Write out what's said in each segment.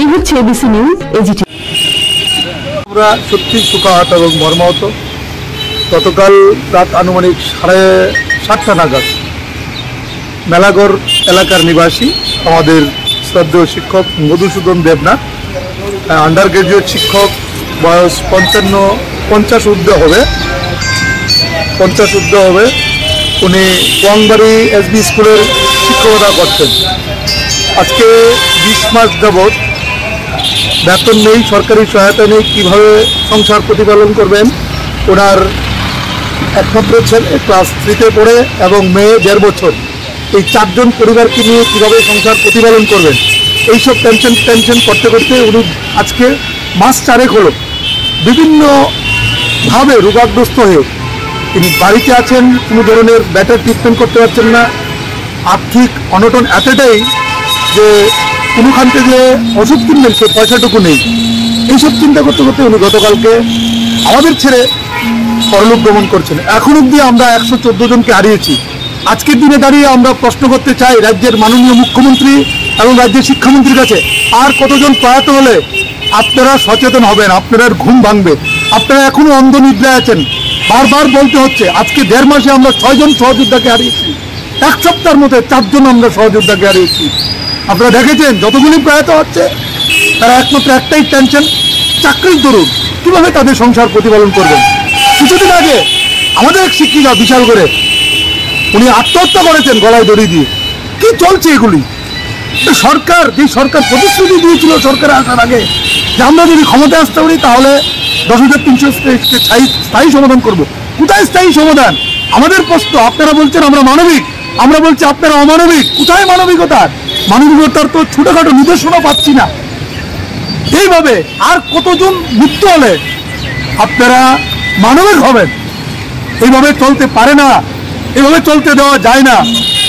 এই হচ্ছে ABC news AGT আমরা সত্যি সুখাহত এবং মর্মাহত। গতকাল রাত আনুমানিক সাড়ে সাতটা নাগাদ মেলাগড় এলাকার নিবাসী, আমাদের শ্রদ্ধেয় শিক্ষক মধুসূদন দেবনাথ আন্ডার গ্রাজুয়েট শিক্ষক, বয়স পঞ্চান্ন, পঞ্চাশ ঊর্ধ্ব হবে। পঞ্চাশ ঊর্ধ্ব হবে। উনি কোয়াংবাড়ি এসবি স্কুলের শিক্ষকতা করতেন। আজকে বিশ মাস যাবৎ বেতন নেই, সরকারি সহায়তা নেই, কীভাবে সংসার প্রতিপালন করবেন? ওনার একমাত্র ছেলে, ক্লাস থ্রিতে পড়ে এবং মেয়ে দেড় বছর। এই চারজন পরিবারকে নিয়ে কীভাবে সংসার প্রতিপালন করবেন? এইসব টেনশন টেনশন করতে করতে উনি আজকে মাস চারেক হলো। বিভিন্নভাবে রোগাগ্রস্ত হয়ে তিনি বাড়িতে আছেন, কোনো ধরনের ব্যাটার ট্রিটমেন্ট করতে পারছেন না। আর্থিক অনটন এতটাই যে কোনোখান থেকে ওষুধ কিনবেন সে পয়সাটুকু নেই। এইসব চিন্তা করতে করতে উনি গতকালকে আমাদের ছেড়ে পরলোক গমন করছেন। এখন অব্দি আমরা একশো চোদ্দ জনকে হারিয়েছি। আজকের দিনে দাঁড়িয়ে আমরা প্রশ্ন করতে চাই, রাজ্যের মাননীয় মুখ্যমন্ত্রী এবং রাজ্যের শিক্ষামন্ত্রীর কাছে, আর কতজন প্রয়াত হলে আপনারা সচেতন হবেন আপনার ঘুম ভাঙবে। আপনারা এখনও অন্ধ নিদ্রায় আছেন। বারবার বলতে হচ্ছে, আজকে দেড় মাসে আমরা ছয়জন সহযোদ্ধাকে হারিয়েছি। এক সপ্তাহের মধ্যে চারজন আমরা সহযোদ্ধাকে হারিয়েছি। আপনারা দেখেছেন, যতগুলি প্রয়াত হচ্ছে, তারা একমাত্র একটাই টেনশন চাকরির দরুন। কীভাবে তাদের সংসার প্রতিপালন করবেন? কিছুদিন আগে আমাদের এক শিক্ষিকা বিশাল করে উনি আত্মহত্যা করেছেন গলায় দড়ি দিয়ে। কি চলছে এগুলি? সরকার, যে সরকার প্রতিশ্রুতি দিয়েছিল সরকার আসার আগে, যে আমরা যদি ক্ষমতায় আসতে পারি, তাহলে দশ হাজার তিনশো স্থায়ী সমাধান করব। কোথায় স্থায়ী সমাধান? আমাদের প্রশ্ন, আপনারা বলছেন আমরা মানবিক। আমরা বলছি আপনারা অমানবিক। কোথায় মানবিকতা মানবিকতার তো ছোটখাটো নিদর্শনও পাচ্ছি না। এইভাবে আর কতজন মৃত্যু হলে আপনারা মানবিক হবেন? এইভাবে চলতে পারে না। এভাবে চলতে দেওয়া যায় না।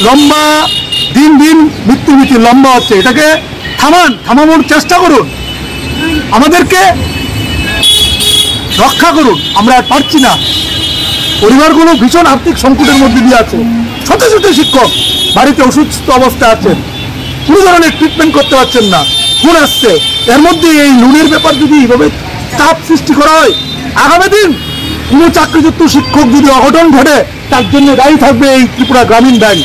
লম্বা দিন দিন মৃত্যু মিতি লম্বা হচ্ছে। এটাকে থামান, থামানোর চেষ্টা করুন। আমাদেরকে রক্ষা করুন, আমরা আর পারছি না। পরিবারগুলো ভীষণ আর্থিক সংকটের মধ্যে দিয়ে আছে। ছোট ছোট শিক্ষক বাড়িতে অসুস্থ অবস্থায় আছেন। কোনো ধরনের ট্রিটমেন্ট করতে পারছেন না। খুন আসছে। এর মধ্যে এই লোনের ব্যাপার যদি এইভাবে চাপ সৃষ্টি করা হয়, আগামী দিন কোনো চাকরিযুক্ত শিক্ষক যদি অঘটন ঘটে, তার জন্য দায়ী থাকবে এই ত্রিপুরা গ্রামীণ ব্যাংক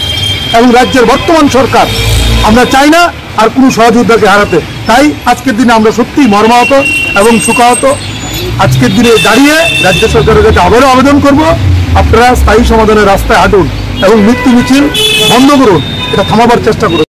এবং রাজ্যের বর্তমান সরকার। আমরা চাই না আর কোনো সহযোদ্ধাকে হারাতে। তাই আজকের দিনে আমরা সত্যিই মর্মাহত এবং সুখাহত আজকের দিনে দাঁড়িয়ে রাজ্য সরকারের কাছে আবারও আবেদন করব। আপনারা স্থায়ী সমাধানের রাস্তায় হাঁটুন এবং মৃত্যু মিছিল বন্ধ করুন। এটা থামাবার চেষ্টা করুন।